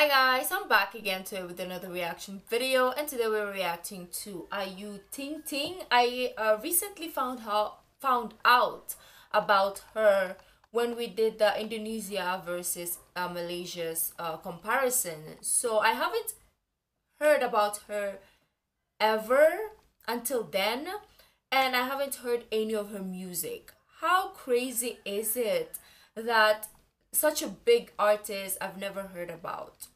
Hi guys, I'm back again today with another reaction video and today we're reacting to Ayu Ting Ting. I uh, recently found out found out about her when we did the Indonesia versus uh, Malaysia's uh, comparison. So I haven't heard about her ever until then and I haven't heard any of her music. How crazy is it that such a big artist I've never heard about.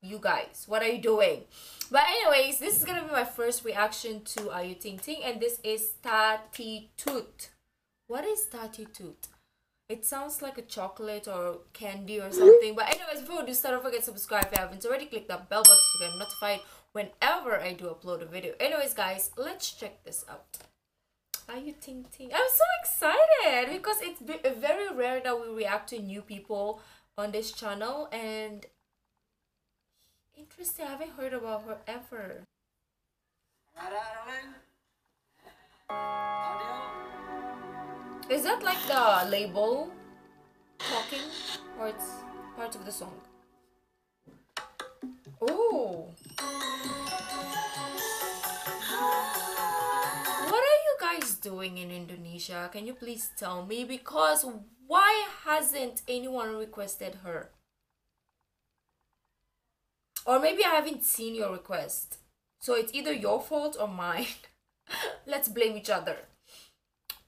You guys, what are you doing? But anyways, this is gonna be my first reaction to uh, Ayu Ting Ting, and this is Tatitut. What is Tatitut? It sounds like a chocolate or candy or something. But anyways, before we do start, don't forget to subscribe if you haven't already. Click that bell button to get notified whenever I do upload a video. Anyways, guys, let's check this out. Ayu Ting Ting. I'm so excited because it's very rare that we react to new people on this channel and interesting. I haven't heard about her ever. Is that like the label talking or it's part of the song? Oh. Guys doing in Indonesia? Can you please tell me? Because why hasn't anyone requested her? Or maybe I haven't seen your request. So it's either your fault or mine. Let's blame each other.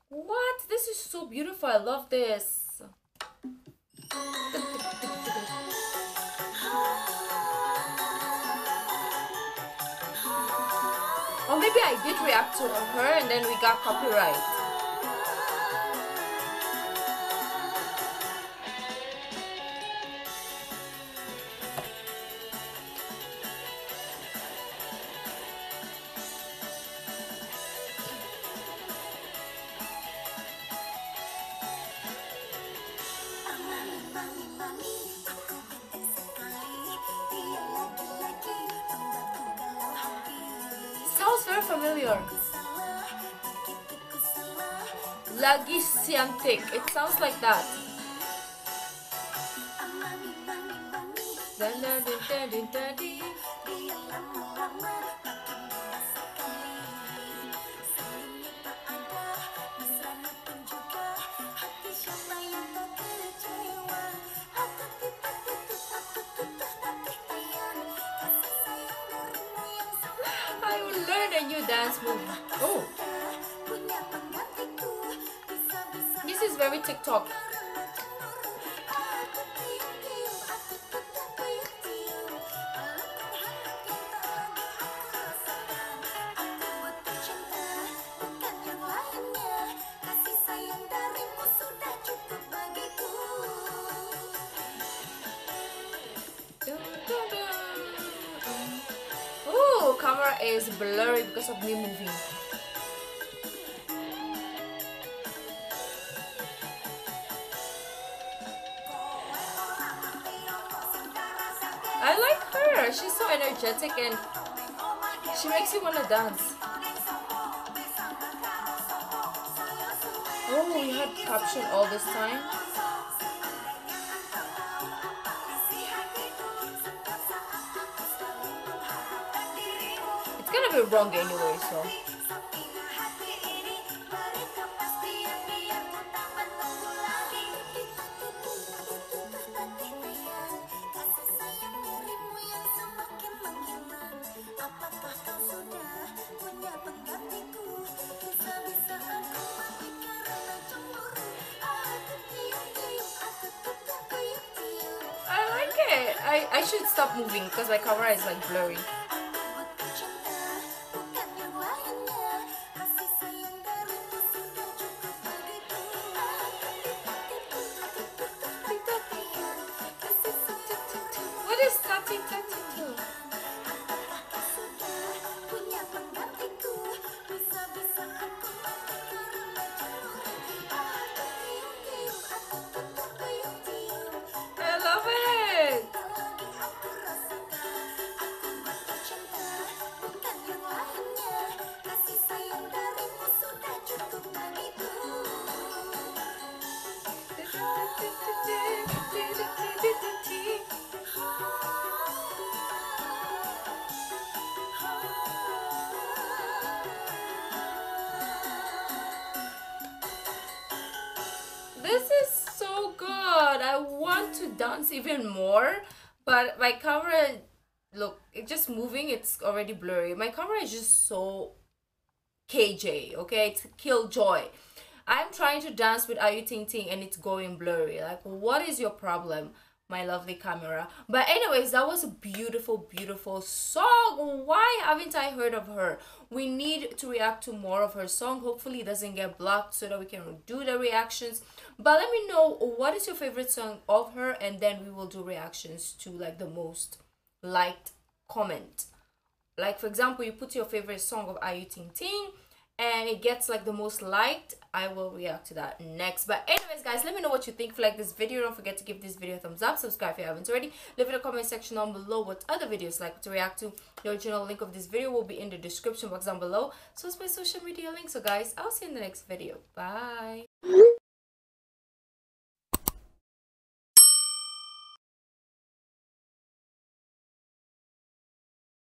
What? This is so beautiful. I love this. Or maybe I did react to her and then we got copyright. Sounds familiar. Lagi Syantik. It sounds like that. A new dance move. Oh. This is very TikTok. Is blurry because of me moving. I like her. She's so energetic and she makes you want to dance. Oh, we had caption all this time. Wrong anyway, so. I like it. I, I should stop moving because my camera is like blurry. Oh to dance even more, but my camera, look, it just moving, it's already blurry. My camera is just so KJ, okay? It's killjoy. I'm trying to dance with Ayu Ting Ting and it's going blurry. Like, what is your problem? My lovely camera. But anyways that was a beautiful beautiful song. Why haven't i heard of her? We need to react to more of her song. Hopefully it doesn't get blocked so that we can do the reactions. But let me know what is your favorite song of her? And then we will do reactions to like the most liked comment. Like for example you put your favorite song of Ayu Ting Ting and it gets like the most liked i will react to that next. But anyways guys let me know what you think. For like this video don't forget to give this video a thumbs up. Subscribe if you haven't already. Leave in the comment section down below what other videos like to react to. The original link of this video will be in the description box down below. So it's my social media link. So guys i'll see you in the next video. Bye